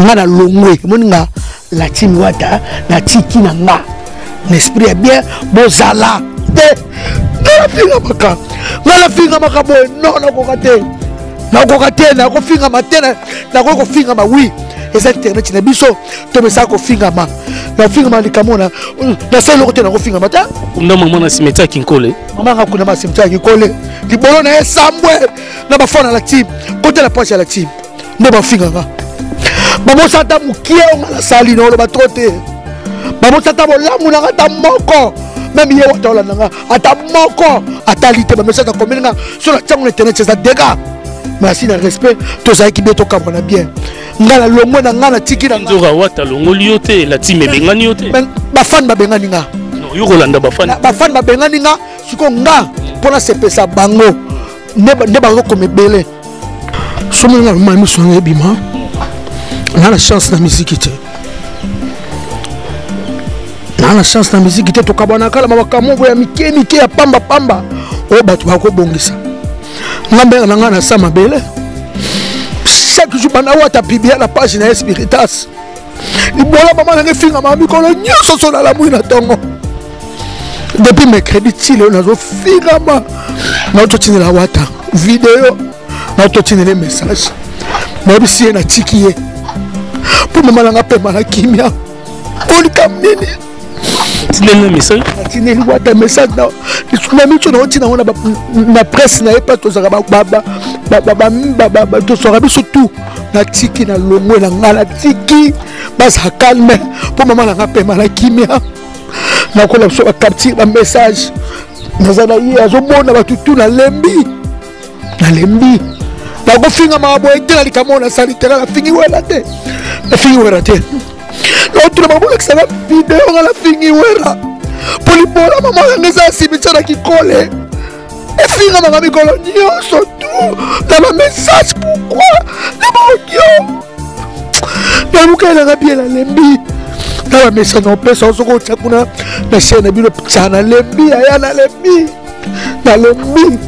nga na longwe omoni nga latini wata natiki na nga na esprit ya bien bozala te nga nafingamaka nga nafingamaka boye no nakoka te nakoka te nakofingama te nakoki kofingama wi eza internet na biso tomesaka kofingama nafingama likambo na nasali eloko te nakofingama te na mama na simetiare kinkole mama nga kuna ma simetiare kinkole libolo na ye sambwe na bafana la tim kotala pwasi ya la tim nde bafingaka babosa ata mokie oyo nga nasali na oloba tro te babosa ata bolamu nanga ata moko meme ye wata olanda nga ata moko atali te bamesaki akomeli nga so na ntango na internet eza dega merci na respect tozalaki be tokamwa na bien nga na longwe na nga natiki na nzoka wata longoli yo te latime ebengani yo te bafani babengani nga yo kolanda bafani bafani babengani nga siko nga mpo nasepesa bango nde bakoki komebele somo nga lomba miso yanga ebima naa na chance na miziki te naa na chance na miziki te tokabwana kala ma makambo boya mike mike ya pamba pamba oyo bato bakobongisa nga mbere na ngai na sa mabele chaque jour banda wata pibia na page na ye spiritas libola mama na ngai efingama mikolo nyonso so nalamwi na ntongo depuis mercredi ti lelo nazofingama naototinela wata video naototinela message nayebisi ye natiki ye mpo mama na ngai apema na kimia olikam nini tineli na message tineli wata message na na miso na otina wana na presse na ye pa tozaka tosaka biso tout natiki na longwe na ngai natiki baza calme mpo mama na ngai mpema na kimia nakola biso bacapture bamessage naza na ye azomona bato tu nalembi nalembi nakofinga maka boye te na likambo na sali te kala fingi wela te nafingi wela te naotuna bakolakisa na video nga nafingi wela mpo libola mama yanga eza asimitsa na kikole efinga maka mikolo nyonso tu na bamessage pourkui na baodio nalukelaka bie nalembi na bamesana opesa ozokotia kuna na chaine na bino psa nalembi yaya nalembi nalembi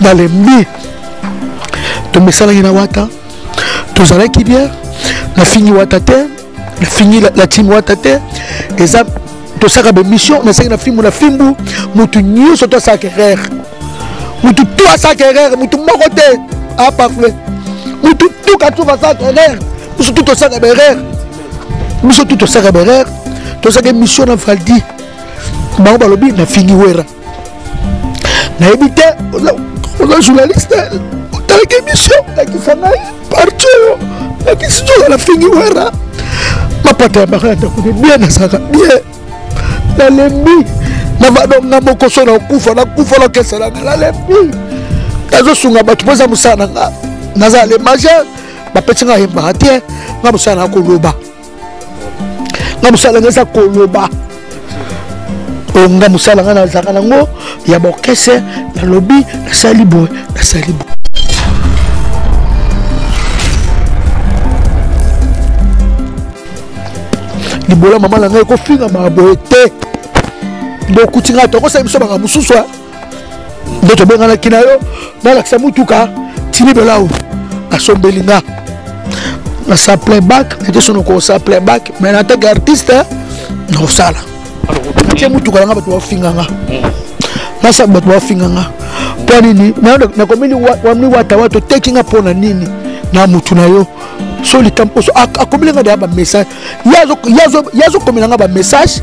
nalembi tomesanaki na wata tozalaki bien nafingi wata te nafingi la, la team wata te eza tosaka bemission nasengi na fimbu na fimbu motu nyonso to asaka erreur motu tu asaka erreur motu moko te aparfait motu tu katufa asaka erreur biso tu tosaka baerreur biso tu tosaka baerreur tosaka emission na valdi bango balobi na fingi wera nayebi te oza journaliste otalaki émission lakisa ngai parti oyo lakisi toza na fingi wera mapata ya baka ya ndako ne bien nazalaka bien nalembi na badonga mokoso na okufa nakufa nakesa nanga nalembi nazosunga bato mpo eza mosala na nga naza le majeur bapesi nga yembaka te nga mosala na koloba nga mosala nga eza koloba oyo nga mosala nga nazalaka nango ya borkese nalobi nasali boye nasali boye libola mama na ngai ekofingama boye te ndokuti ngai tokosala biso baka mosusu nde tobenganaki na yo nalakisa motuka tini belau asombeli nga nasa playback nete sono kosa playback mais na tant que artiste nakosala atie motuka na nga bato bafinga nga nasa bato bafinga nga mpo nini nakomeli wamni wata wata oteki nga mpo na nini na motu na yo so likambo akomeli nga deya bamessage ye azokomela nga bamessage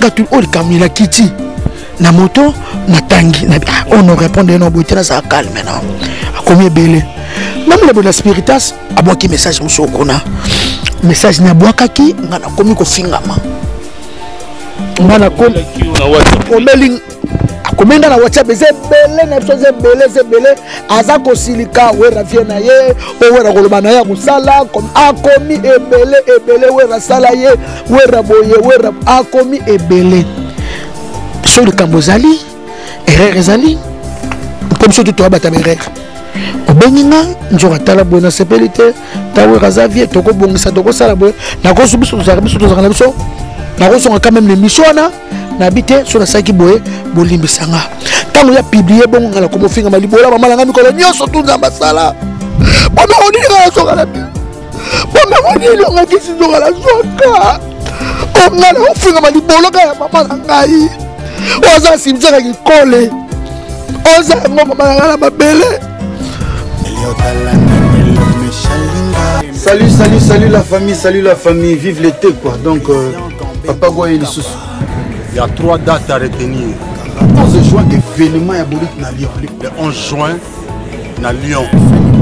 gato oyo likambo elakiti na moto natangi ah, oyo no répondre no boye te nazala calme na akomi ebele mame na boye na spiritas abwaki message mosusu okona message nabwakaki nga nakomi kofingama nga nakomi akomi nga na whatsapp eza ebele na biso eza ebele eza ebele aza kosilika wera vie na ye owera koloba na ye ya kosala akomi ebele ebele wera asala ye wera boye wera akomi ebele so likambo ezali erreur ezali mpo biso tutu abata baerreur obengi nga nzoka tala boye nasepeli te tawera aza vie tokobongisa tokosala boye nakosu biso tozalaka biso tozalaka na biso nakozonga quand même na émission wana nayebi te soki nasalaki boye bolimbisa nga ntango ya publie bongo nga nakomi ofingama libola mama na nga mikolo nyonso tu nzambe asala bomeko nini nga nazoka na bino bomeko nini ongakisi nzoka na zoka onga na ofingama libolo ka ya mama na ngai oza simsaka kikole oza yango mama na ngai na mabele Salut, salut, salut la famille, salut la famille, vive l'été quoi. Donc, euh, papa goye lisusu il y a trois dates à retenir 11 juin événement ya bolite na lyon le 11 juin na lyon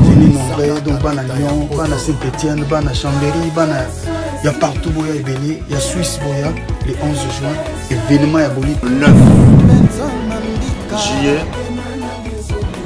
fini nombre donc bana lyon bana saint étienne bana chambéry bana ya partout boya ebele ya suisse boya le 11 juin événement ya bolite 9 juillet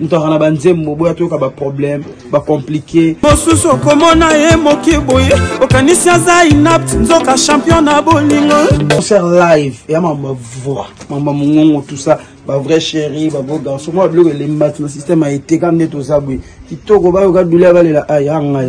moto aka na banzembo boya toyoka baproblème bacomplike mosusu okomona ye moke boye okanisi aza inapt nzoka champion na bolingo concert live ya mamba voix mamba mongongo tout ça bavrai chéri babo garçon mwa biloko elembati na système ya eteka nde toza boye kitoko bayoka dule ya balela ayanga ah, ya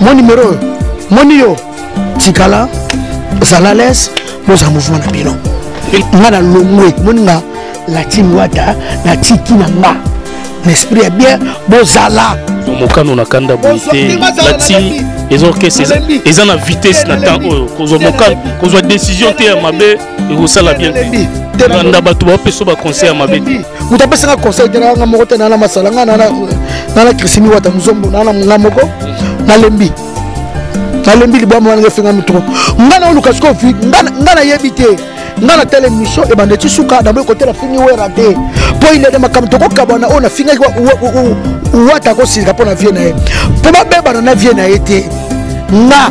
mon numéro oyo moni yo tikala zala lese bozala mouvement na bino nga na longwe moni nga latini wata natiki na nga na esprit ya bien bozala mokano na kanda boye te lati eza orchestre eza na vitesse na temps oyo kozwa mokano kozwa décision te ya mabe ekosala bien te landa bato bapesa baconseil ya mabe te moto apesaka conseil te nanga moko te naa na masala nga nana krisimi wata mozombo naa na nga moko nalembi nalembi libwa mwana nga efinga mitoko nga na oluka sikoyo nga nayebi te nga na tala émission ebanda eti suka naboyi kotela fingi wera te mpo ilede makambo tokokabwana oyo nafingaki wata akosilika mpo na vie na ye mpo babebana na vie na ye te nga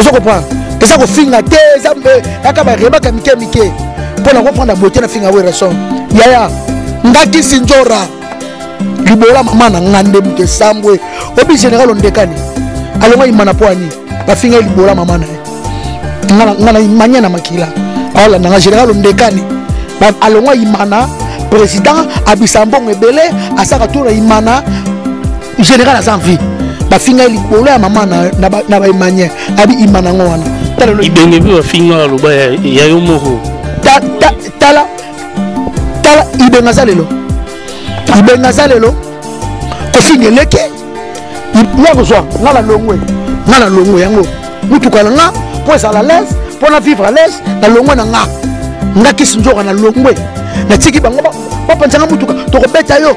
ozo comprendre eza kofinga te eza mpe yaka barebaka mike mike mpo na koprendre bote na finga werrason yaya nga kisi njora libola mama na nga nde moto esambwe obi général ondekani alonga imana mpo ani bafinga ye libola mama na ye nga na imania na makila aolanda nga général ondekani alonga imana président abisa mbongo ebele asaka tour na imana général aza envie bafinga ye libolo ya mama na baemanien abi ima nango wana ibenge mpe bafinga aloba ya yo moko tala tala ibenga aza lelo ibenga aza lelo kofinga eleki nga kozwa nga na longwe nga na longwe yango motuka na nga mpo ezala lese mpo na vivre lese na longwe na nga nga kisi nzoka na longwe natiki bango bapanzanga motuka tokobeta yo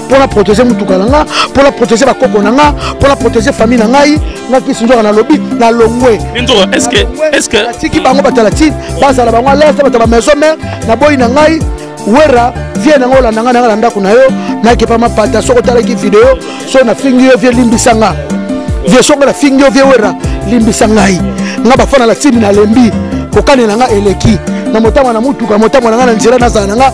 mpo na protege motuka na nga mpo na protege bakoko na nga mpo na protege famille na ngai nga kisi nzoka na lobi na longwe atiki bango batala ti bazala bango alese bata bamaison mare na boyi na ngai wera vie na ngai olanda ngai na ngai na ndako na yo nakepa mapata soki otalaki video so nafingi yo vie limbisa nga vie songo nafingi yo vie wera limbisa ngai nga bafana na timi nalembi kokanela nga eleki na motama na motuka motama na nga na nzela nazala na nga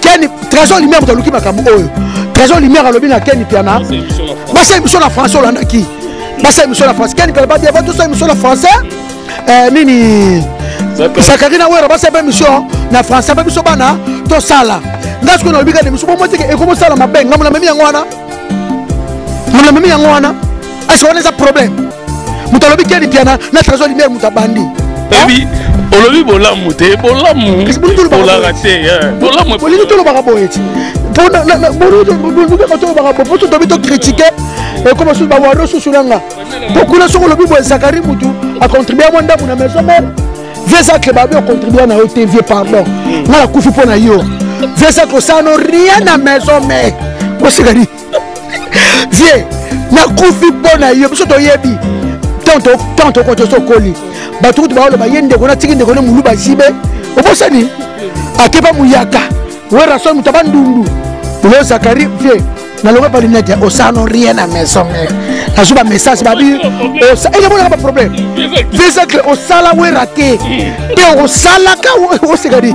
ken trésor lumière moto aluki makambo oyo trésor lumière alobi na ken piana basa émission na français olandaki basa émission na français ken piana babia batosa émission na français eh, nini zakari na wera basala mpe émission na français mpe biso bana tosala nga soki nalobi kaka émission bomoteke ekobosala mabe ngambo namemi yango wana ngambo namemi yango wana ese wana eza problème moto alobi keni piana na trésor lumière moto abandi ebi olobi bolamu te bolamu olaka te eh, bolamu bolingi tolobaka boye ti bolingaka tolobaka boye mpo totobi tokritike ekoma eh, susu bawaro susu nanga mpo kuna soki olobi boye zakari motu acontribue mwa ndambo na maison mare vieux zacle babi ocontribue na yo te vieux pardon nga nakufi mpo na yo vieux zacle osala no rien na maison mare osekani vie nakufi mpo na yo biso toyebi ntango tokoti oso okoli bato kutu baoloba ye ndeko natiki ndeko ne moluba zibe obosani akeba muyaka werason moto aba ndundu lo zakari vie nalonga pali nete osano rien na maison mère nazwi bamessage babi eyamonaka baproblème visacle osala wera te te osalaka osekadi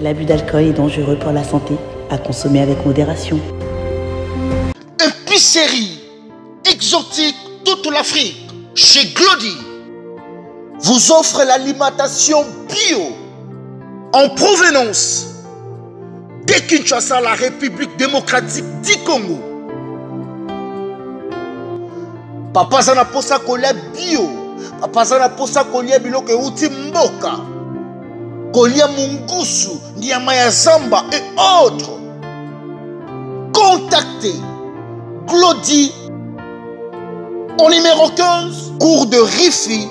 L'abus d'alcool est dangereux pour la santé, à consommer avec modération. Épicerie Exotique, toute l'Afrique, chez Glody, vous offre l'alimentation bio en provenance de Kinshasa, la République démocratique du Congo. Papa Zana posa kolia bio, papa Zana posa kolia biloko euti mboka, kolia mungusu nyama ya zamba et autres contactez glodi au numéro 15 cours de rifi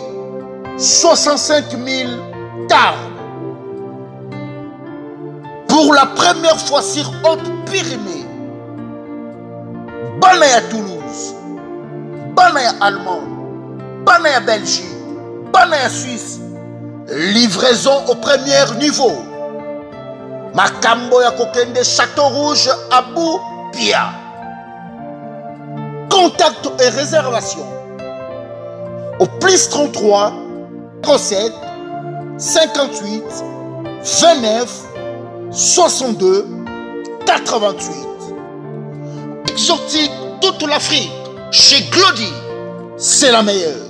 65 000 tarbes pour la première fois sur haute pyrénées bana ya toulouse bana ya allemagne bana ya belgique bana ya suisse Livraison au premier niveau. Makambo ya kokende Château Rouge, à Pia. Contact et réservation au plus 33 37 58 29 62 88. Exotique toute l'Afrique chez Glody, c'est la meilleure,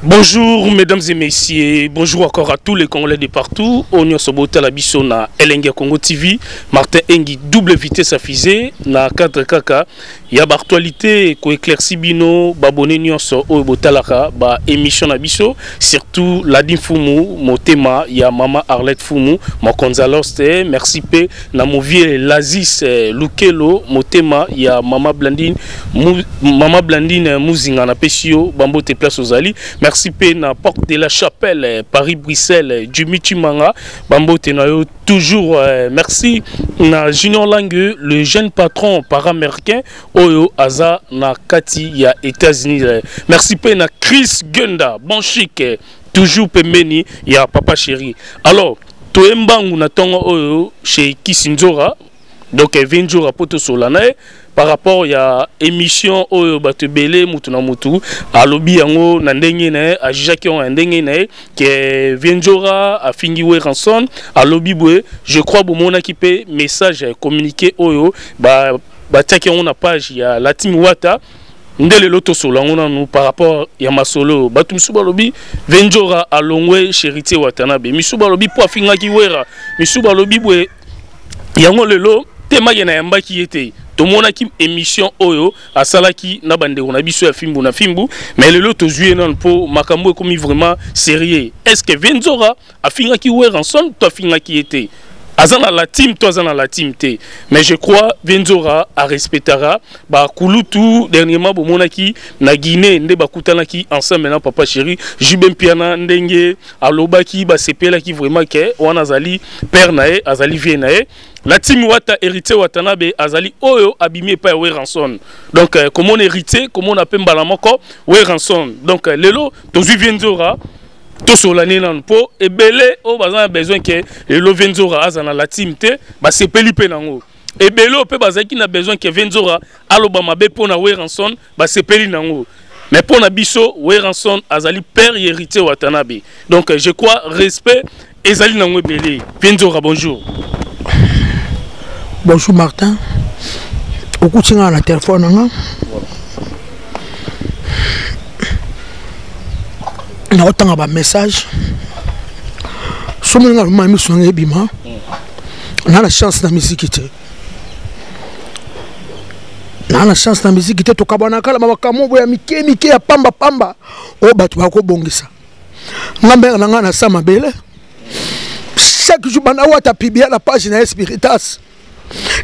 Bonjour mesdames et messieurs, bonjour encore à tous les Congolais de partout. On y a la bisona Elengia Congo TV, Martin Engi, double vitesse à fusée, na 4 kaka. Il y a actualité ko éclairci bino, babone nyonso o botalaka ba émission na biso, surtout Ladin Fumu, motema ya mama Arlette Fumu, ma konzaloste, merci p na movie lazis eh, lukelo motema ya mama blandine mu, mama blandine eh, muzinga na pesi yo bambote place ozali merci pe na porte de la chapelle eh, paris bruxelles eh, jimmy chimanga bambote na yo toujours eh, merci na junior langue le jeune patron paraméricain oyo aza na kati ya états-unis eh. merci pe na chris gunda bon chic eh, toujours pembeni ya papa chéri alors toye mbangu na ntongo oyo chez kisinzora donc evin nzora mpo tosola na ye par rapport ya émission oyo bato ebele motu na motu alobi yango na ndenge na ye ajijaki yango na ndenge na ye ke vienjora afingi weranson alobi boye je crois bomonaki mpe message ya communiqué oyo ba batiaki yango na page ya latimi wata nde lelo tosolo yango nanu par rapport ya masolo oyo bato misusu balobi venjora alongwe cheritier watanabe misusu balobi mpo afingaki wera misusu balobi boye yango lelo temake nayambaki ye te tomonaki émission oyo asalaki na bandeko na biso ya fimbu na fimbu mais lelo tozwi ye nanu mpo makambo ekomi vraiment sérieux est ce que venzora afingaki Werrason to afingaki ye te aza na la team to aza na la team te mais je crois Benzora a respectera ba kulutu dernièrement bomonaki na Guinée nde bakutanaki ensemble na papa chéri Jube Mpiana ndenge alobaki basepelaki vraiment ke wana azali père na ye azali vieux na ye la team wata héritier watanabe azali oyo abimi epai ya weranson donc euh, komona héritier komona mpe mbala moko weranson donc euh, lelo tozwi vie nzora tosolola nde nanu mpo ebele oyo baza na besoin ke lelo venzora aza na la team te basepeli mpe nango ebele oyo mpe bazalaki na besoin ke venzora aloba mabe mpo na weranson basepeli nango mais mpo na biso weranson azali père héritier watanabe donc je crois respect ezali nango ebele mpe nzoka bonjour bonjour martin okuti ngai na telefone na nga naotanga bamessage somi nga lomai miso nanga ebima naa na chance na miziki te naa na chance na miziki te tokabwana kala makambo ya mike mike ya pamba pamba oyo bato bakobongisa nga mère na nga na sa mabele chaque jour banda wata pibia na page na ye spiritas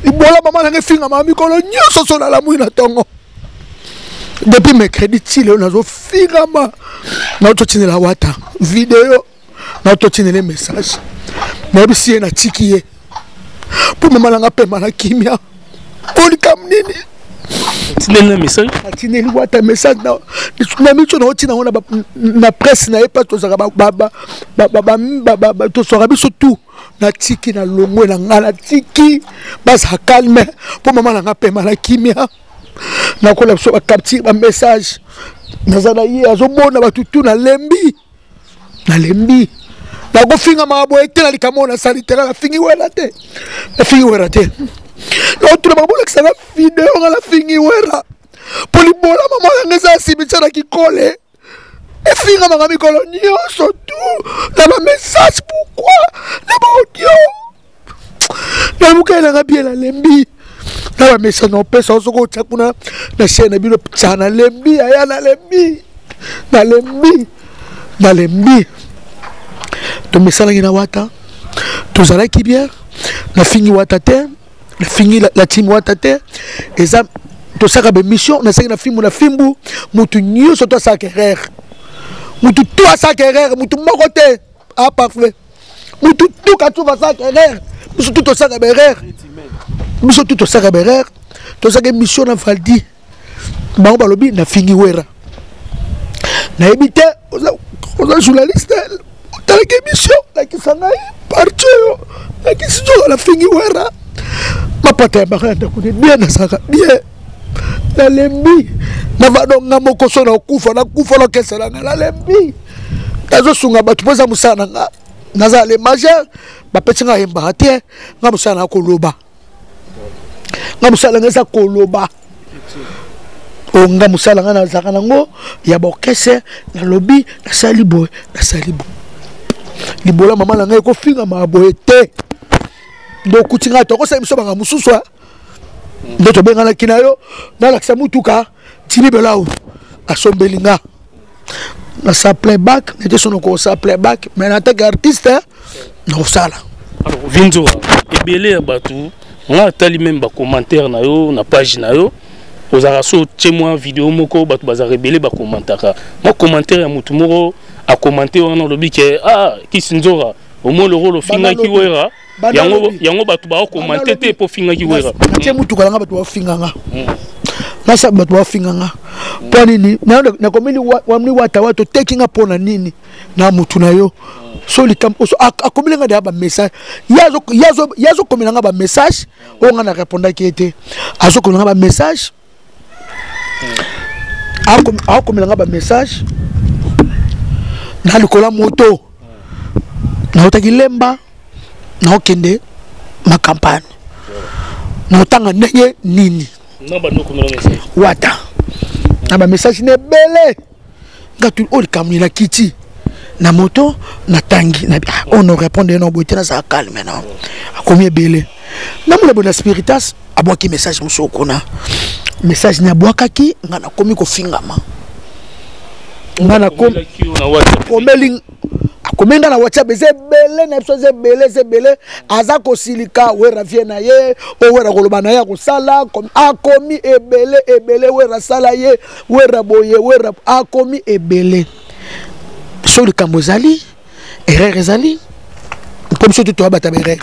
libola mama na ngai efingama mikolo nyonso so nalamwi na ntongo depuis mercredi ti lelo nazofingama naototindela wata video naototindele message nayebisi ye natiki ye mpo mama nanga pema na kimia mpo likambo nini atineli na message atineli wata message na miso na otina yango na presse na ye mpa tozalaka toswaka biso tout natiki na longwe na ngai natiki baza calme mpo mama na ngai pema na kimia nakola biso bacapture bamessage naza na ye azobona bato tu nalembi nalembi nakofinga maka boye te na likambo oyo nasali te kaka fingi wera te nafingi wera te naotuna maka bolakisaka video nga nafingi wera mpo libola mama yanga eza ya simitya na kikole efinga maka mikolo nyonso tu na bamessage pourkui na baaudio naluka elanga bie nalembi na bamesano opesa soki otya kuna na chaine na bino psa nalembi aya nalembi nalembi nalembi tomesanaki na wata tozalaki bien nafingi wata te nafingi la, la team wata te eza tosaka bemission nasengi na fimbu na fimbu motu nyonso to asaka erreur motu to asaka erreur motu moko te aparfait mutu tuka tu basaka erreur biso tu tosaka baerreur biso tu tosaka baerreur tozaka émission na valdi bango balobi nafingi wera nayebi te oza journaliste otalaki émission lakisa ngai parti oyo lakisi nzoka nafingi wera mapata ya baka ya ndako ne bien nasaka bien nalembi navadonga moko so nakufa nakufa nakesela ngai nalembi nazosunga bato mpo eza mosala na nga naza le majeur bapesi nga yembaka te nga mosala na koloba nga mosala nga eza koloba oyo nga mosala nga nazalaka nango ya baorkestre nalobi nasali boye nasali boye libola mama na ngai ekofingama boye te nde okuti ngai tokosala biso banga mosusu nde tobenganaki na yo nalakisa motuka tili belau asombeli nga na sa playback nete sono kosa playback mais na take artiste nakosala vinzo ebele ya bato nga atali meme bacommentaire na yo na page na yo ozalaka so otye mwa video moko bato bazalaka ebele bakomantaka mwa commentaire ya motu moko akomante wana olobi ke ah kisi nzora omoni lokolo ofingaki wera yango yango bato baokomante te mpo ofingaki wera natie motuka nanga bato baofinganga mm. nasa bato baofinganga mpo nini nakomeli wamni wata wata oteki nga mpo na nini na motu na yo so likambo akomeli nga deya bamessage ye azokomela nga bamessage oyo nga na repondaki ye te azokomela nga bamessage akomela nga bamessage na likolo ya moto nautaki lemba naokende makampane naotanga ndenge nini wata na bamessage na ebele nga tu o likamni na kiti na moto na tangi na ah, on no répondre non boite na za calme non akomi ebele na mona bona spiritas abwaki message muso kuna message na bwakaki nga na komi kofingama nga na komi komeli akomi nga na whatsapp eza ebele na biso eza ebele eza ebele aza kosilika wera vie na ye o wera koloba na ye akosala akomi ebele ebele wera asala ye wera boye wera akomi ebele so likambo ezali erreur ezali mpo biso tu toyabata baerreur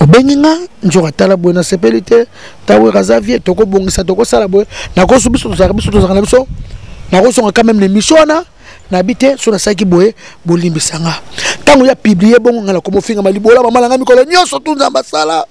obengi nga nzoka atala boye nasepeli te tawera aza vie tokobongisa tokosala boye nakosu biso tozalaka biso tozalaka na biso nakozonga quand même na émission wana nayebi te so nasalaki boye bolimbisa nga ntango ya publie bongo nga nakomofinga malibola mama na nga mikolo nyonso tu nzambe asala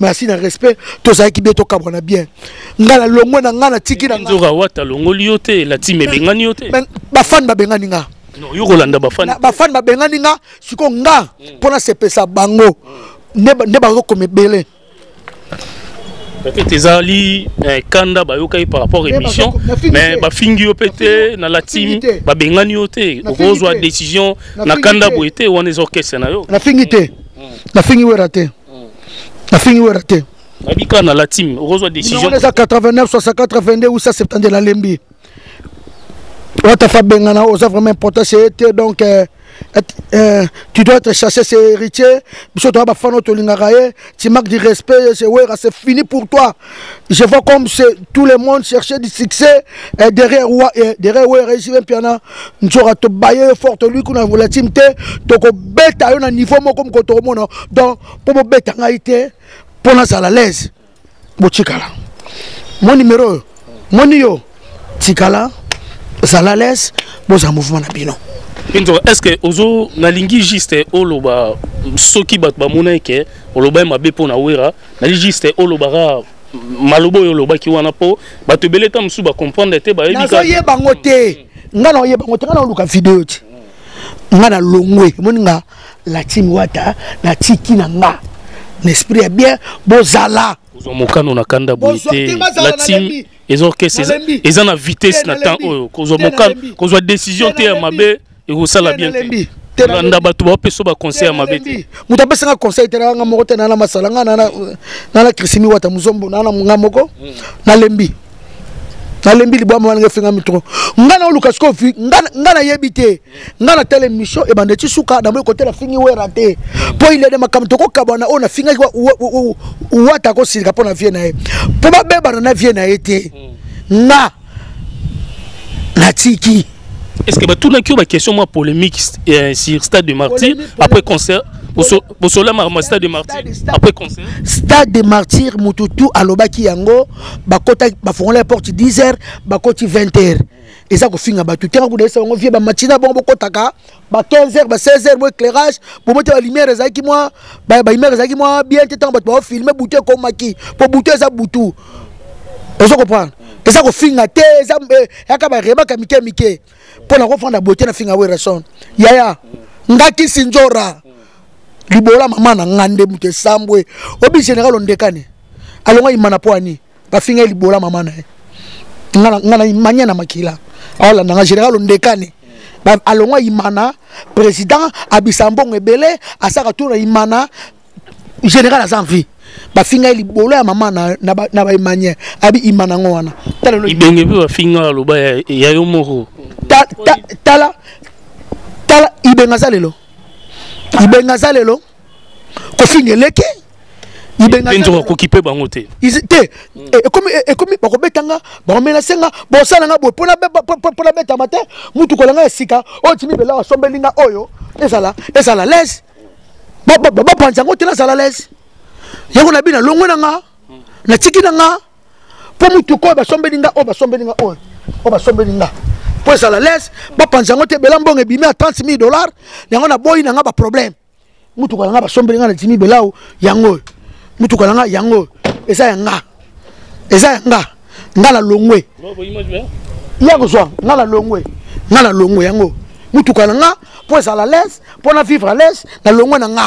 merci na respect tozalaki bien tokabwana bien ngai na longwe na ngai natiki na nzoka wata alongoli yo te latime ebengani yo te bafani babengani nga yo kolanda bafani bafani babengani nga sikoyo nga hmm. mpo nasepesa bango hmm. nde bakokoma ebele peut-être ezali eh, kanda bayokaki par rapport eh, émission mais bafingi yo mpe te na latimi babengani yo te okozwa décision na kanda boye te wana eza orchestre na yo nafingi te nafingi wera te nafingi wera te nayebi kaka na la team okozwa décision eza 89 64 22 ou 170 nalembi watafa bengana oza vraiment important c'est été donc euh, euh, tu dois être chassé c'est héritier biso toya bafana tolingaka ye timak du respect c'est wera c'est fini pour toi Je vois comme tout le monde cherchait du succès et derrière wa et derrière wa réussi même piana nzora to baye fort lui kuna vola timte to ko beta yo na niveau moko mko to mona donc pour mo beta ngai te pour na sala l'aise bochikala mon numéro mon yo tikala zala lese bozala mouvement na bino pinzo est ce que ozo nalingi juste oloba soki bato bamonaki ke olobaki mabe mpo na wera nalingi juste olobaka maloba oyo olobaki wana mpo bato ebele ntango mosusu bacomprendre te bayebisoyeba yango te ngai naoyeba yango te ngai naoluka video te ngai nalongwe emoni nga latimi wata natiki na nga na esprit ya bien bozala ozwa mokano na kanda boye te latimi eza orchestre eza, eza na vitesse na temps oyo kozwa mokano kozwa décision te ya mabe ekosala bien te landa bato baopesa ba conseil ya mabe te moto apesanga conseil te nanga moko te nana masala nga nana nana krisimi wata muzombo nana nga moko hmm. nalembi nalembi libwa mama nanga efingami trop nga naoluka sikoyo nga nayebi te nga na tele mission ebanda ti suka na moyi kotela fingi wera te mpo ile de makambo tokokabwana oyo na fingaki wata akosilika mpo na vie na ye mpo babebana na vie na ye te nga natiki est ce que batunaki yo baquestion mwa polémique euh, sur stade de martyr après concert bosola makambo stade de martyr après concert stade de martyr mututu alobaki yango bakota bafongolaki porte 10 heures bakoti 20 heures eza kofinga bato te kaka kodalisa bango vie bamatina bango bokotaka ba 15 heures ba 16 heures bo éclairage bomo te balumière ezalaki mwa balumière ezalaki mwa bien te ntango bato baofilme butu ekomaki mpo butu eza butu ozo comprendre eza kofinga te eza eh, yaka baremaka mike mike mpo na kofanda boye te na finga werrason yaya nga kisi nzora libola mama na nga nde moto esambwe obi général ondekani alongaki mana mpo ani bafinga ye libola mama na ye nga na imania na makila aolanda nga général ondekane alongwa imana président abisa mbongo ebele asaka tour na imana général aza envie bafinga ye libolo ya mama na, na, na baemanien abi imana yango wana ibenge mpe bafinga aloba ya, ya yo moko ta, ta, tala tala ibenga aza lelo ibenga aza lelo kofinga eleki ibengapenzoka kokipe bango te te ekomi e, e, bakobeta nga bakomenase nga bosala nga boye mpona betama te mutu kolanga ya sika oyo timi bela basombeli nga oyo ezala ezala lese bapanzi yango te nazala lese yango na bino alongwe na nga natiki na nga mpo motuka oyo basombeli nga oyo basombeli nga oyo oyo basombeli nga mpo ezala lese bapanza yango te bela mbongo ebimi ya 30 000 dollars yango naboyi na nga baproblème motuka na nga basombeli nga na dimi belao yango oyo motuka na nga yango oyo eza ya nga eza ya nga nga na longwe ya kozwa nga na longwe nga na longwe yango motuka na nga mpo ezala lese mpo na vivre lese na longwe na nga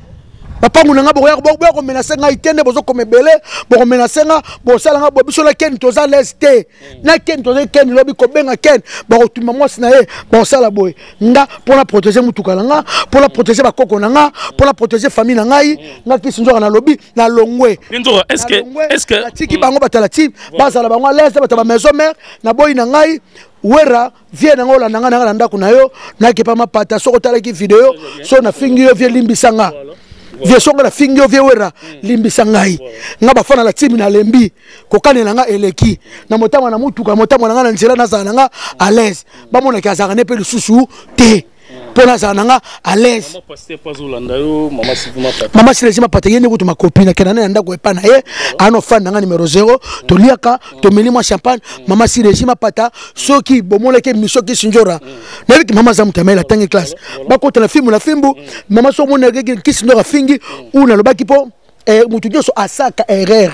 bapangu na ngai bokoya komenase ngai te nde bozokoma ebele bokomenase nga bosala ngai bo biso na keni toza lese te hmm. na keni toza keni lobi kobenga keni bakotuma mwasi na ye bakosala boye nga mpo na protege motuka na nga mpo na protege bakoko na nga mpo na protege famille na ngai hmm. nga kisi nzoka nalobi na longwe natiki bango batala ti bazala bango alese bato ya bamaison mare na boyi na ngai wera vie na nga olanda nga nanga na ndako na yo nakepa mapata soki otalaki video so nafingi yo vie limbisa nga vie songa na fingi yo vie wera limbisa ngai nga bafana na timi nalembi kokanela nga eleki na motama na motuka motama na nga na nzela nazala na nga à l'aise bamonaki azalaka ne mpe lisusu te mpo nazala na nga à l'aise mama silesi mapata ye nde kutu makopi nakenda na ya ndako epa na ye ana ofani na nga numero 0 toliaka tomeli mwa champagne mama silesi mapata soki bomolaki émission kisindjora nayebiki mama aza moto ya mayele atangi classe bakota na fimbu na fimbu mama soki omoni kisindjora afingi ou nalobaki mpo eh, moto nyonso asaka erreur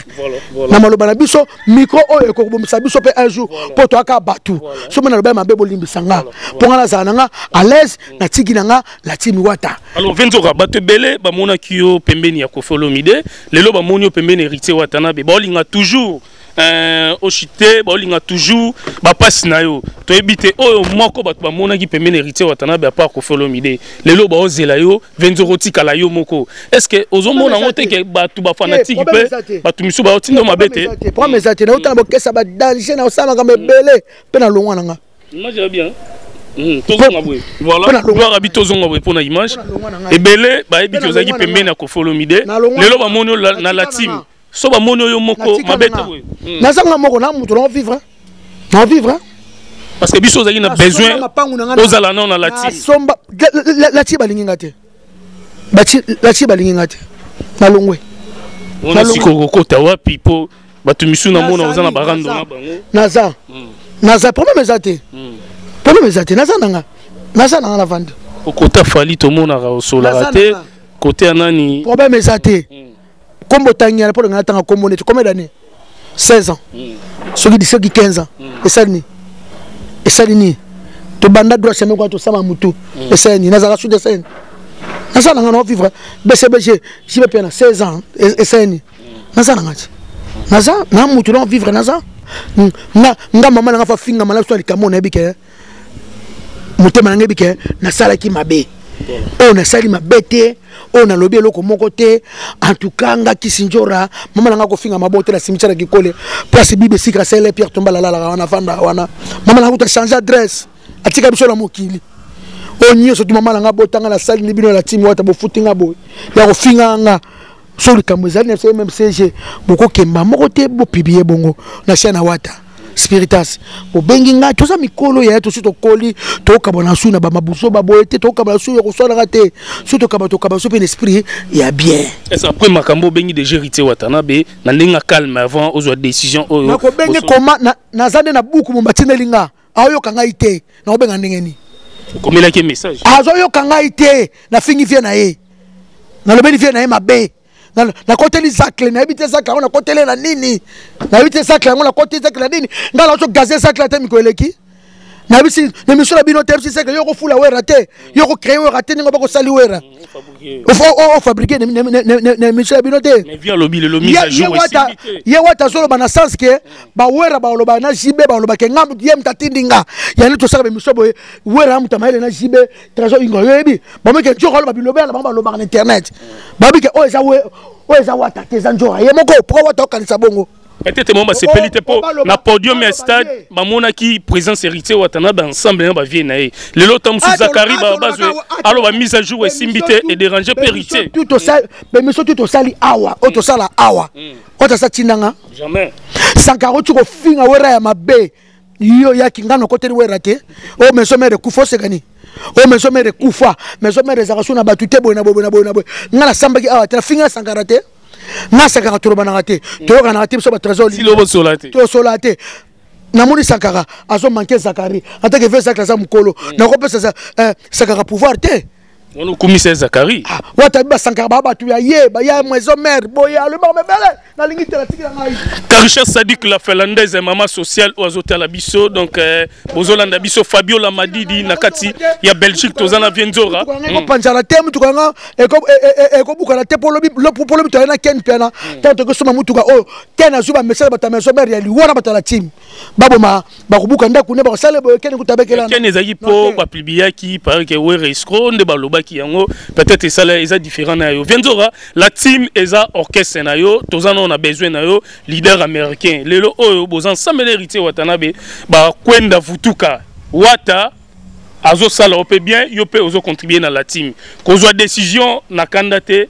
na maloba na biso micro oyo ekobomisa biso mpe un jour mpo toyaka bato so mpe naloba ya mabe bolimbisa nga mpo nga nazala na nga à l'aise mm. natiki na nga latimi wata alors venzoka bato ebele bamonaki yo pembeni ya kofi olomide lelo bamoni yo pembeni héritier watanabe baolinga toujours Euh, oshite baolinga toujours bapasi na yo toyebi te oyo moko bato bamonaki pembeni héritier watanabe apa kofi olomide lelo baozela yo venzo okotikala yo moko est ce que ozomona yango te ke bato bafanatike eh, mpe bato misusu baotinda mabe te problème eza te naotala bokesa badanger na osala makambo ebele mpe na longwa na nga Hmm, tozonga boye voilà gloire abi tozonga boye mpo na image ebele bayebi te ozalaki pembeni ya kofolomide lelo bamoni na latime so bamoni oyo moko mabe te boye hmm. naza nga moko na moto nao vivre nao vivre parce que biso ozalaki na besoin ozala nao na latisomba latie balingi nga te latie balingi nga te nalongwe wana sikoyo kokota wapi mpo bato misu na mona oza na barando na bango naza hmm. naza problème eza te hmm. problème eza te naza nanga naza nanga na vandi okota fali tomonaka osolaka te kote ya nani problème eza te kombo tangiana mpo na ngai natanga kombo neti combien d'année 16 ans mm. soki disoki 15 ans mm. esali nini esali nini tobanda droit chemin kwa tosama mutu mm. esali nini nazala sud esali nini naza na ngai nao vivre bcbg jibe mpe na 16 ans esali nini naza na ngai ti naza na mutu nao vivre naza nga mama na nga fa finga malamu so alikambo nayebi ke motema na ngai bike nasalaki mabe oyo nasali mabe te oyo nalobi eloko moko te antuka nga kisinjora mama na nga kofinga mabote na simitiare ya kikole place bibe esika asele pierre tomba lalalaka wana fanda wana mama na nga kuta change adresse atika biso na mokili oyo nyonso tu mama na nga botanga nasali ni bino na timi wata bofuti nga boye ya kofinga nga so likambo ezali na biso mmcg bokokemba moko te bopiblie bongo na se na wata spiritas bobengi ngai toza mikolo yaya tosi tokoli tokaba na su na bamabuso baboye te tokaba na su ya koswanaka te so tokaba tokaba so mpe na esprit ya bien après makambo obengi deja héritier watanabe na ndenge ya calme avant ozwa décision oyo nakobenge koma naza nde na buku mombatindeli ngai aoyoka ngai te nakobenga ndenge nini okomelaki message azoyoka ngai te nafingi vie na ye nalobeli vie na ye mabe nakoteli zacle nayebi te zacle yango nakoteli na nini nayebi te zacle yango nakoteli zacle na nini ngai nazo gaze zacle ata mikolo eleki nayebisi na emission na bino te yebisi seke yo okofula wera te yo okocreye wera te ndenge bakosali wera ofabrike na emission ya bino te ye wata azoloba na sens ke ba wera ba oloba na JB ba oloba ke nga mutu ye muta tindi nga ya ni tosaka be misobo ye wera muta maele na JB trésor ingo yebi ba meke joko oloba bilobela na bango ba loba na internet ba bike o eza we o eza wata te eza njora ye moko pourquoi wata okanisa bongo etete mwa basepeli te mpo na podium ya stade bamonaki présence héritier watana baensemble na bavie na ye lelo ta mosusu zakari bazwe aloba mise à jour esimbi te edérange mpe héritier bemiso tu tosali awa oyo tosala awa wata sa tinda nga jamais sankara oti kofinga wera ya mabe yo yaki nga nokoteli wera te o oh, maison mère ekufa osekani o oh, maison mère ekufa maison mère ezalaka so na bato te boye na boye na boye na boye nga nasambaki awa te nafinga sankara te nga sankara tolobanaka te mm. toyokanaka te biso batrésor tosola te namoni sankara azomanke zakari atake ve zakari aza mokolo mm. nakopesa eh, sankara pouvoir te wana okumisa ya zakari ah, wata basankaka ba bato ya ye baya maison mare boye alobi bango mebele nalingi te natikela ngai karisha sadik la finlandaise ya mama sociale oyo azotala biso donc eh, bozolanda biso fabio la madidi na kati ya belgique toza na vie nzora hmm. ekopanzana te motuka yanga e, e, e, ekobukana te polobi mito aye na ken mpiana hmm. ntango tokosomba motuka oyo ken azwi bamesage bato ya maison mare ya liwana bato ya la time baboma bakobuka ndako ne bakosala boye kende kutabekelakende ezalaki mpo bapibliaki parke were escro nde balobaki yango peut-être esala eza différent na yo vienzora la team eza orchestre na yo toza nao na besoin na yo leader américain lelo oyo boza ensemble na héritier watanabe bakwenda vutuka wata azosala yo mpe bien yo mpe ozocontribue na la team kozwa décision na kanda te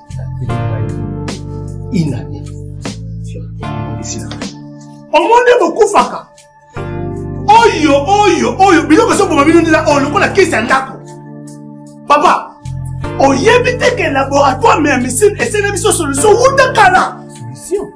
omoni bokufaka oyo oyo oyo biloko ezoboma bino ndela oyo lokola kisi ya ndako papa oyebi te ke laboratoire ya misine esene biso solution wuta kala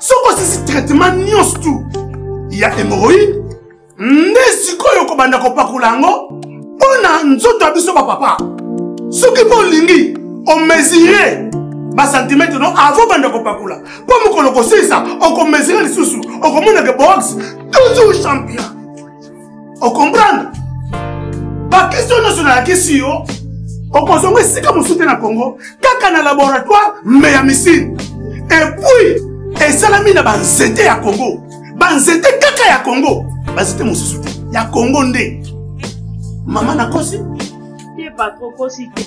soki osisi traitement nyonso tu ya hémorroïde nde sikoyo kobanda kopakola yango mpo na nzoto ya biso bapapa soki mpe olingi omesire basantimetre no avant banda kopakola mpo mokolo kosilisa okomesire lisusu okomonake box toujours champion okomprendre bakestio nyonso nayakisi yo okozonga esika mosusu te na congo kaka na laboratoire me ya misine epuis esalami na banzete ya congo banzete kaka ya congo banzete mosusu te ya congo nde mama nakosi te patro kosi te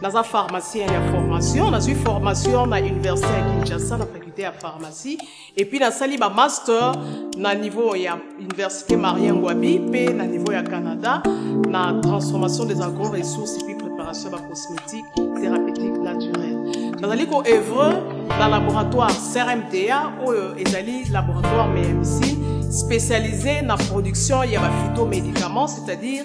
naza pharmacien ya formation nazwi formation na université ya kinshasa na faculté ya pharmacie epuis nasali bamaster na niveau ya université marien ngwabi mpe na niveau ya canada na transformation des agro ressources epuis préparation ya bacosmétique thérapeutique naturelle nazali koevre na laboratoire crmta oyo ezali laboratoire meyamisi spécialisé na production ya baphytomédicaments c'est-à-dire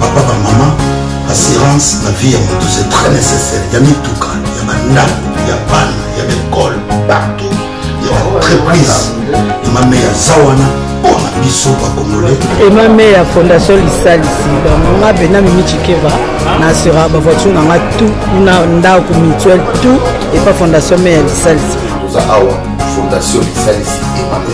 papa bamama assurance na vie ya moto c'est très nécessaire ya mituka ya bandako ya bana ya baekole partout ya entreprise emame ya za wana mpo na biso bakongole emame ya fondation lisalisi bamama bena mimichikeva na assuraka bavoiture na nga tout na ndako mutuel tout epa fondation me ya lisalisi toza awa fondation lisalisi emame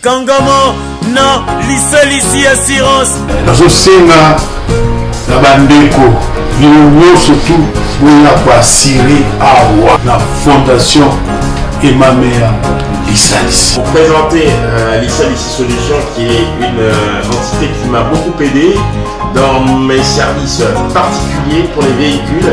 kangama na lisalisi ya assurance nazosenga na bandeko bino nyonso tu boya koasire awa na fondation emameya lisalisi pour présenter euh, lisalisi solution qui est une euh, entité qui m'a beaucoup aidé dans mes services particuliers pour les véhicules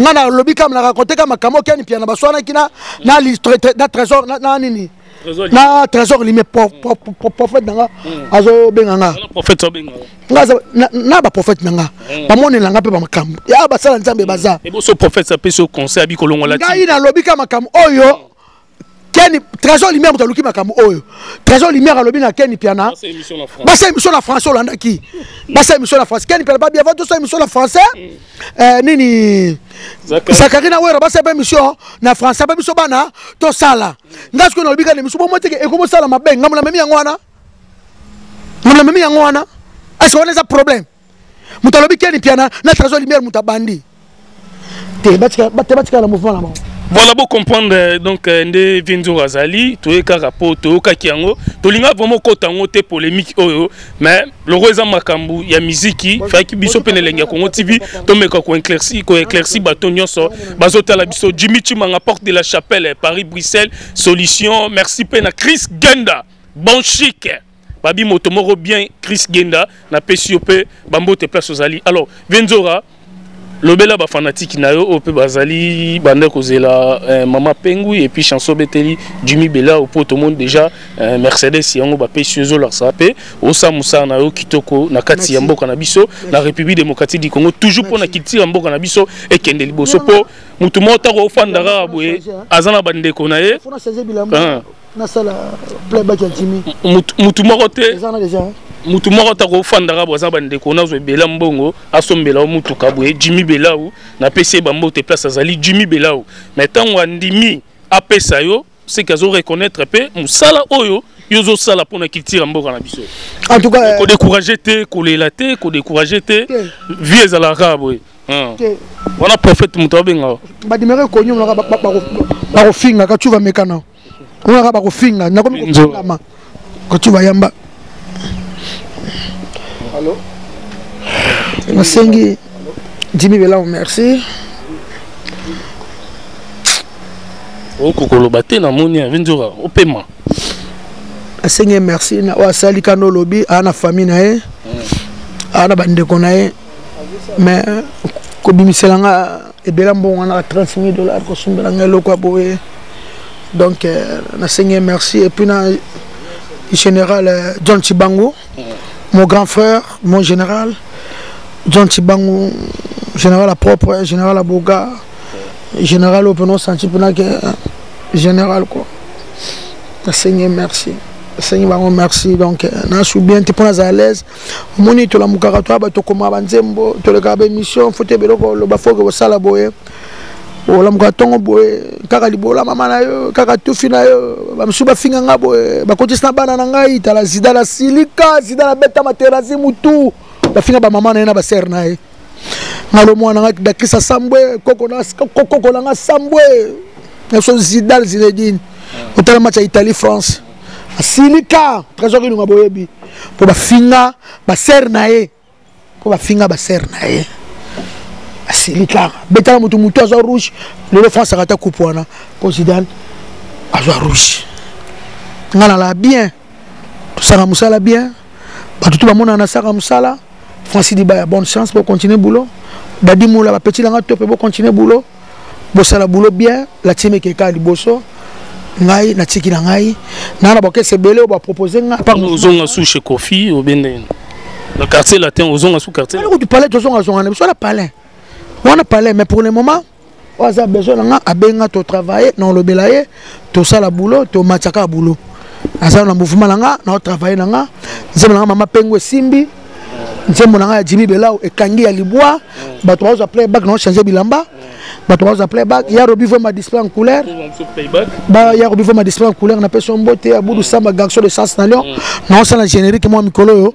nga na lobi kama na raconter kama kama okiani pia na baswana kina na na trésor na nini na trésor lime prophète na nga mm. azobenga nga na baprophète na nga mm. bamonela nga mpe bamakambo ya basala nzambe baza ngai nalobi ka makambo oyo Ken Trésor Lumière moto aluki makambo oyo Trésor Lumière alobi na Ken Piana basa émission na français olandaki basa émission na français Ken Piana babi avant tout ça émission na français mm. euh, nini Zachary na wera basa ba émission na français ba biso bana to sala mm. nga siko na lobi ka émission bo moteke ekomo sala mabe ngamu na memi yango wana ngamu na memi yango wana est-ce qu'on a un problème moto alobi keni piana na trésor lumière moto abandi te batika na mouvement na bango voilà bocomprendre euh, donc euh, nde vienzor azali toye kaka mpo toyokaki yango tolinga vraimen okota yango te polémique oyo mais loko eza makambo ya miziki fayaki biso mpe na elengi ya congo tv tomeka koeclairci bato nyonso bazotala biso jimmy chimanga porte de la chapelle paris bruxelles solution merci mpe na chris genda bon chic babi moto moko bien chris genda na pesi yo mpe bambote place ozali alors venzora lobela bafanatiki na yo oyo mpe bazali banda kozela eh, mama pengui epuis chanson beteli jumi bela mpo tomoni déjà eh, mercedes yango bapesi yo ezolakisa mpe osa mosala na yo kitoko na kati ya mboka na biso na république démocratique du congo toujours mpo na culture ya mboka na biso ekende liboso mpo motu moko ntango ofanda kaka boye aza na bandeko na ye nasala playback ya jimi mutu moko te ezana deja hein? mutu moko ta kofandaka boza bandeko nazwa ebela mbongo asombela yo mutuka boye jimi belau napesi ye bambo te place azali jimi belau mai ntango andimi apesa yo seke azo reconnaître mpe mosala oyo yo ozosala mpo na culture ya mboka na biso euh, kodécourage te kolela te kodécourage te vie ezalaka boye Hmm. te wana prophète moto abenga badimere konyonga bakofinga kacu bamekana ongaka bakofinga nakomi kofingama kacu bayamba nasengi jimi belamo merci okoki koloba te namoni ave nzoka opema asengi merci oyo asali kanda olobi aa na famille na ye hmm. aa na bandeko na ye mais kobimisela nga ebela mbongo wana 30 000 dollars kosumbela nga eloko ya boye donc euh, nasengi merci et puis na général euh, john chibango mm. mon grand frère mon général john chibango général ya propre hein, général ya boga général oyo mpena osanti mpena ke euh, général quoi nasengi merci nasengi bango merci donc nasubi bien te mpo nazala à l'aise omoni tolamukaka toya bato okoma banzembo tolekaka baémission fo te beloko oloba foke kosala boye olamuka ntongo boye kaka libola mama na yo kaka tufi na yo bamisusu bafinga nga boye bakotisi na bana na ngai tala zida na silika zida na beta materasi mutu bafinga bamama na ye na basere na ye ngalo mwana nga dakisa sambwe koko na nga sambwe naso zidal zinedine otala match ya italie france asilika trésor ilunga boyebi mpo bafinga basere na ye mpo bafinga basere na ye asilika betala motu motu aza rouge lelo france akata coupe wana mpo zidane azwa rouge ngai nalaa bien tosaka mosala bien bato to bamonana nasaka mosala francis diba ya bonne chance bocontinue boulot dadimola bapeti na ngai tope bocontinue boulot bosala boulot bien la team ekeka liboso ngai natiki na ngai naa na bakese ebele oyo bapropose ngaozonga su chez kofi obende na quartier latin ozonga su quartierkutu palais tozongazonga na biso na palais wana palais mais pour le moment oyo aza besoin na nga abenga totravaille na olobela ye tosala bulo tomatisa kaka bulo aza na mouvement na nga naotravaille na nga nzembo na nga mama pengo esimbi nzembo na nga ya jimi belao ekangi ya libwa bato baozwa playback nao change bilamba bato baozwa playback ya robi vrema display en couleur ya robi vrema display en couleur napesi yo mbote ya budu samba garçon de sens na lion naosala générique mwa mikolo oyo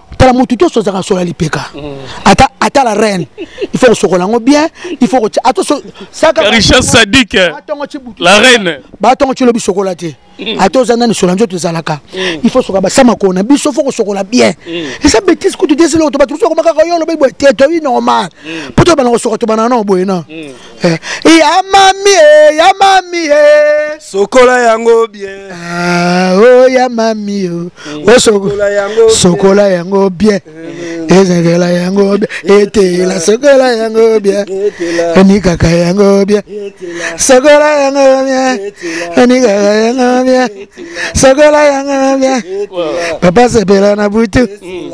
tala motu to soza ka sola lipeka ata ata la reine il faut sokola ngo bien il faut kotia ato so saka Richard Sadik la reine ba tongo ti lobi sokola te mm. ata oza nani sola nzoto ezalaka mm. il faut soka basama kona biso fo kosokola bien mm. eza betise kutu te esiloko to bato mosusu akomaka kaka yo olobi boye te toyebi normal mpo to bana kosoka to bana nao boye na Eh, ya mami e ya mami e sokola yango bien ah, o oh, ya mami o mm. oh, osokola yango sokola yango bien mm. ezakela yango bien etela sokola yango bien enikaka yango bien sokola yango bien enikaka yango bien sokola yango bien papa sepela na butu mm.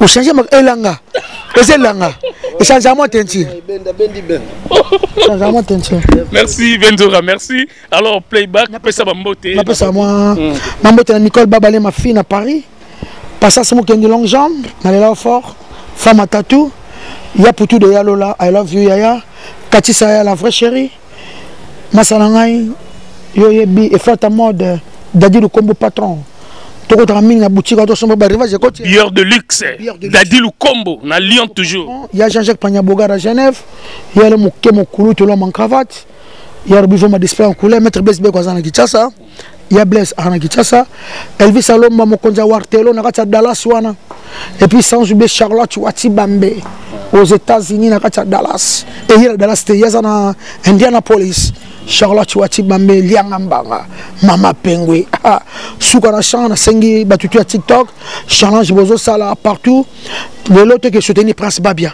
ochange elanga eza elanga echangea mwa teinture echangea mwa teinture merci benzora merci alors playback napesa bambote napesa mwa hmm. mambote na nicole babale ma fille na paris pasas mokendi long jambe nalela fort femme atatu ya putu de yalola i love you yaya katisa ya la vraie chérie masa na ngai yo oyebi efrata mode dadi lukombo patron tokotaka mingi na boutique awa tosomba barivage ekoti bière de luxe dadi lukombo na lyon toujours ya jean jacques pagnabogar ya genève ya le moke mokulu tolwa mancravate ya robivo madispe en couleur maître besbeko aza na kinshasa ya blaise aa na kinshasa elvis alomba mokonzi ya wartelo na kati ya dallas wana epuis sans oublie charlotte wati bambe aux états-unis na kati ya dallas eye na dallas te ye aza na indianapolis charlotte wati bambe lianga mbanga mama pengwe ah, suka na champ nasengi batutu ya tiktok challenge bozosala partout lelo toke soutenir prince babia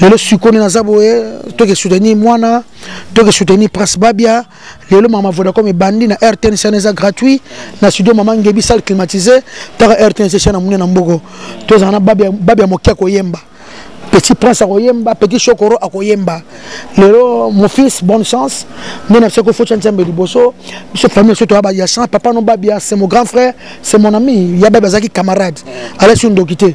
lelo sikoyo naza boye toke soutenir mwana toke soutenir prince babia lelo mama vodacom ebandi na rtn sana eza gratuit na studio mama ngebi salle climatisé taka rtn se sana mune na mboko tozala na babi ya moke akoyemba petit prince akoyemba petit chokoro akoyemba lelo mon fils bonne chance nde na biso kofotya nzambe liboso biso famille biso toya ya chance papa no babia c'est mon grand frère c'est mon ami ya babi azalaki camarade alesi ndoki te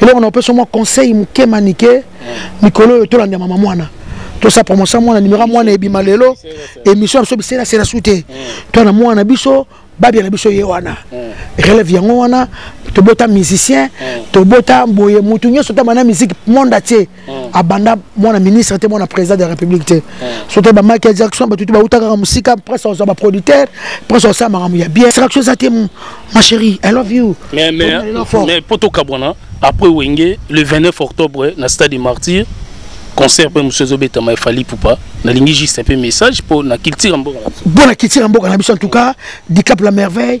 eloko na opesa mwa conseil moke manike mikolo oyo tolanda mama mwana tosa promotion mwana numero mwana ebima lelo émission na biso bisela sela su te to na mwana biso babia na biso ye wana relève yango wana tobota musicien tobota boye motu nyonso ta bana musique monde atie mm. abanda mwana ministre te mwana président de la république te mm. soki ba Michael Jackson bato te bauta kaka mosika presse ozwa ba producteur presse osala makambo ya bien distraction eza te ma chérie i love you mais mais mais mpo tokabwana après wenge le 29 octobre na stade de martyr concert mpe mosusu ezobetama efali pupa nalingi juste mpe message mpo na culture ya mboka mpo na culture ya mboka na biso en tout cas dicap la merveille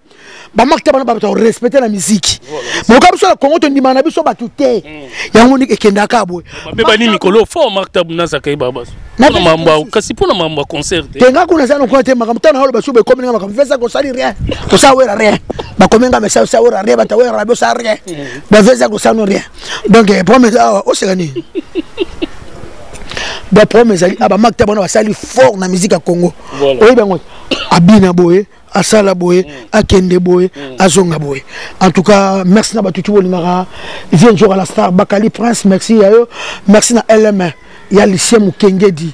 bamakta bana bato respecte na miziki moka biso na kongo tondimana na biso bato te mm. yango nde ekendaka boye mpe bani mikolo fo makta nazaka ebabasi kasi mpo na mambo ya concert te tenga kuna eza nokuna te makambo ntango nayolo basuba ekomi nga makambo fesa kosali rien kosa wera rien bakomi nga mesa osa wera rien bato wera rabi osa rien mm. bafesa kosano rien donc eh, problème eza awa oseka nini baproblème ezali abamakta ah, bana basali fort na musique ya congo oyebi yango abina boye asala boye mm. akende boye mm. azonga boye en tout cas merci na bato ti bolingaka vie nzoka la star bakali prince merci ya yo merci na lm ya lisie mokengedi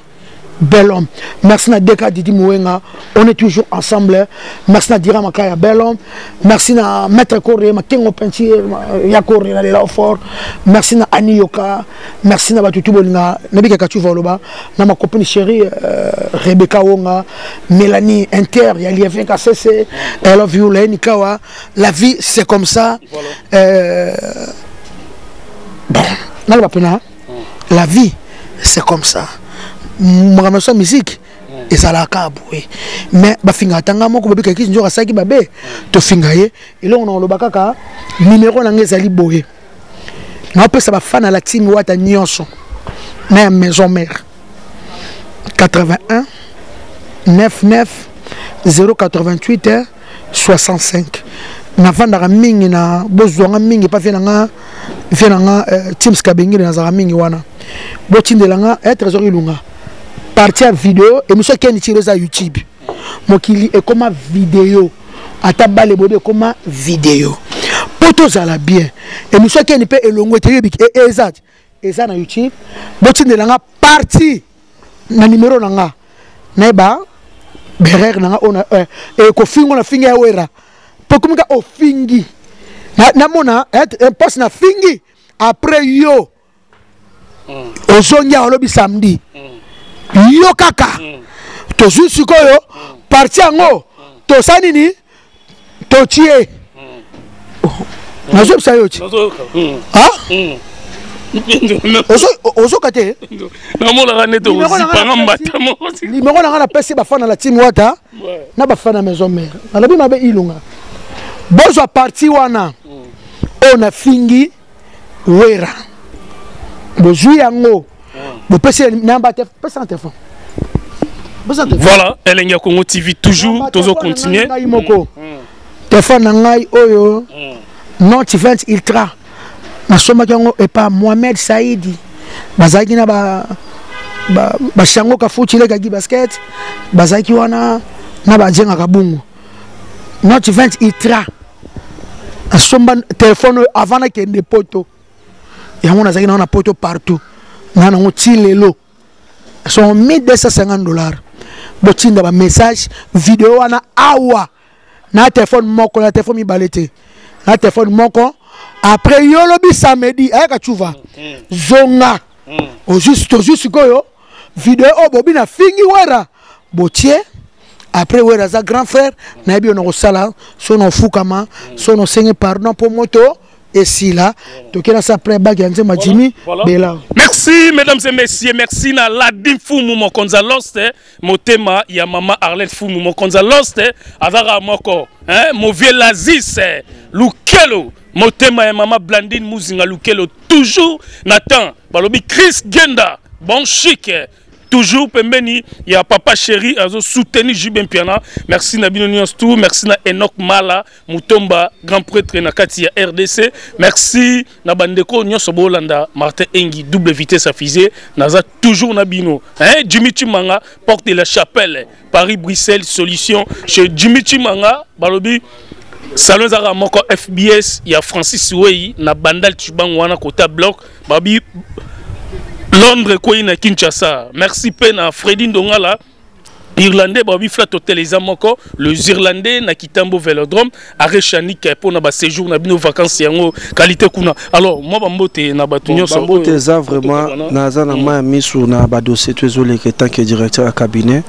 bel homme merci na deka didi mowenga on est toujours ensemble merci na dira makaya bel homme merci na maître corre makengo peinture ya corre na lela fort merci na aniyoka merci na bato tu bolinga nabika kachuva oloba na makopine chéri uh, euh, rebecca wonga mélanie inter ya lievin kasese i love you laeni kawa la vie c'est comme ça voilà. euh, bon naloba mpena la vie c'est comme ça makambo ya musique ezalaka boye mais bafingaka tanga moko babikaki nzoka asalaki babe tofinga ye elongo na koloba kaka nimero na ngai ezali boye naopesa bafan ya la team wata nyonso na ya maison mère 81 99 088 65 nafandaka mingi na bozwa nga mingi epa vie na nga vie na nga euh, teams kabengele nazalaka mingi wana botindela nga eh, trésor ilunga parti ya video emission keni tiro eza youtube mokili ekoma video ata bale boyebi ekoma video mpo tozala bien emission akeni mpe elongo ete yebi e, e, eza eza na youtube botindela nga parti na nimero na nga nayeba berere na nga oyo eh, eh, kofingo na fingi ya wera mpo ekomi ka ofingi namona eh, mpasi na fingi après yo ozongi awa lobi samedi yo kaka tozwi sikoyo parti yango tosa nini totie nazobisa yo ti ozoka te namonaka nde tozipanga mbata moko limero na ngai napesi bafana na timi wata na bafana ya maison mare nalobi mabe ilunga bozwa parti wana oyo nafingi wera bozwi yango bopesi namba te pesa na telefone voilà elenge ya congo tv toujours tozo continue ngai moko telefone na ngai oyo note 20 ultra nasombaki yango epa mohamed saidi bazalaki na ba bashango kafuti lekaki basket bazalaki wana na bajengaka bungu note 20 ultra asomba telefone oyo avant nakende poto yango nazalaki nango na poto partout na nango ti lelo asomba 1250 dollars botinda bamessage video wana awa na telefone moko na telefone mibale te na telefone moko après yo lobi samedi ayaka eh, cuva mm. zonga mm. tozwi sikoyo video oyo bobi na fingi wera botie après wera aza grand frère nayebi yo nakosala so na ofukama so na osenge pardon mpo moto esila tokela sa après baki ya nzemba jimi bela merci mesdames et messieurs merci na ladin fumu mokonzi ya loste eh. motema ya mama arlette fumu mokonzi ya loste eh. azaka moko eh, movie lazis lukelo motema ya mama blandine muzinga lukelo toujours na temps balobi chris genda bon chic toujours pembeni ya papa chéri azo soutenir jube mpiana merci na bino nyonso tout merci na enoch mala mutomba grand prêtre na kati ya rdc merci na bandeko nyonso bolanda martin engi double vitesse affisé naza toujours na bino hein jimmy chimanga porte de la chapelle Paris Bruxelles solution chez Jimmy Chimanga balobi salon ezalaka moko fbs ya francis wei na bandal tubango wana kota bloc babi londres ekwei na kinshasa merci mpe na fredi ndongala irlandais babi flat hotel eza moko les irlandais na kitambo velodrome arrêt chanique mpo na baséjour na bino vacances yango qualité kuna alors mwa bambote na bato nyonso mbote eza vraiment naza na mm. mai ya miso na badossier to ezoleka etanke directeur ya cabinet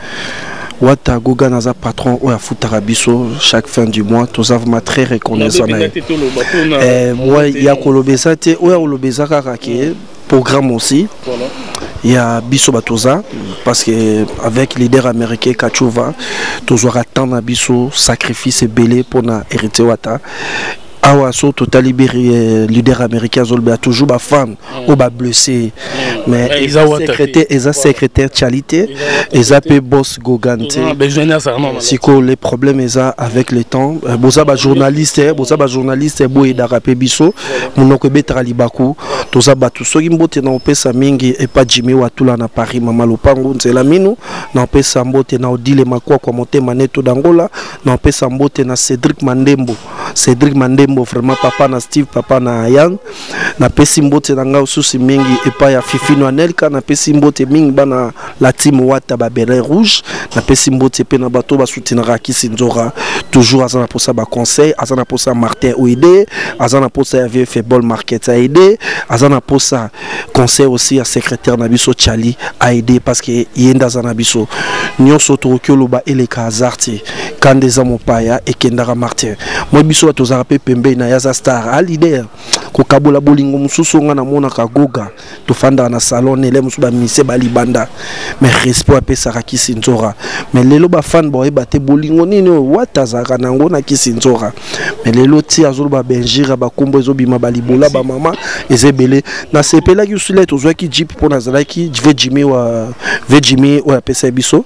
wata goga naza patron oyo afutaka biso chaque fin du mois toza vraiment très reconnaissant na ye eh, ya koloba eza te oyo akoloba eza kaka ke programme aussi il y a biso batoza parce que avec leader américain Kachova tozwaka temps na biso sacrifice ebele pona héritier wata awa so totali be euh, leader américain azoloba ya toujours bafan mm. oyo bablesse mm. mais secrétaire eza secrétaire chali te eza mpe boss gogan te sikoyo le problème eza avec le temps euh, boza bajournaliste eh, boza bajournaliste eh, boyedaka mpe biso monoko ebetaka libaku toza bato soki mbote na opesa mingi epa jimi watula na paris mama lopango nzela minu na opesa mbote na odile makwakwa motema neto dangola na opesa mbote na cédric mandembo cédric mandembo vraiment papa na steve papa na yang napesi mbote na ngai osusi mingi epai ya fifino anelka napesi mbote mingi bana la team wata ba beret rouge napesi mbote mpe na bato basoutenaka kisi nzora toujours aza na mposa baconseil aza na mposa martin oide aza na mposa ya vieux febol market aide aza na mposa conseil aussi ya secrétaire na biso chali aide parce que ye nde aza na biso nyonso tokoki oloba eleka hasard te kanda eza mopaya ekendaka martin moi biso bato ozalaka mpe pembei na ye aza star a ah, lider kokabola bolingo mosusu nga namonaka goga tofandaka na salon nele mosusu bamise balibanda mais respect apesaka kisinzora mais lelo bafane baoyeba te bolingo nini oyo wata azalaka na yango na kisinzora mais lelo ti azoloba bengira bakombo ezobima balibola bamama eza ebele nasepelaki osila tozwaki jip mpo nazalaki ve jimi wa ve jimi oyo apesaki biso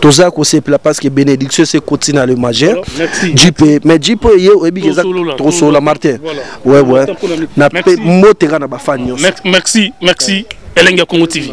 toza kosepela parce que bénédiction se continue le majeur jp mais jp ye oyebi ke eza tokosolola martin ouais ouais na mpe mbote kaka na bafani nyonso merci merci elenge ya congo tv